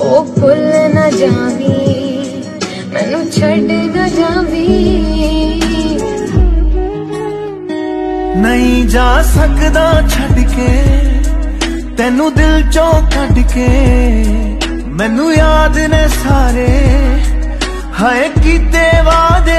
ਉਹ ਭੁੱਲ ਨਾ ਜਾਵੀਂ, ਮੈਨੂੰ ਛੱਡ ਨਾ ਜਾਵੀਂ। ਨਹੀਂ ਜਾ ਸਕਦਾ ਛੱਡ ਕੇ, ਤੈਨੂੰ ਦਿਲ ਚੋਂ ਕੱਢ ਕੇ। ਮੈਨੂੰ ਯਾਦ ਨੇ ਸਾਰੇ, ਹਾਏ ਕੀਤੇ ਵਾਦੇ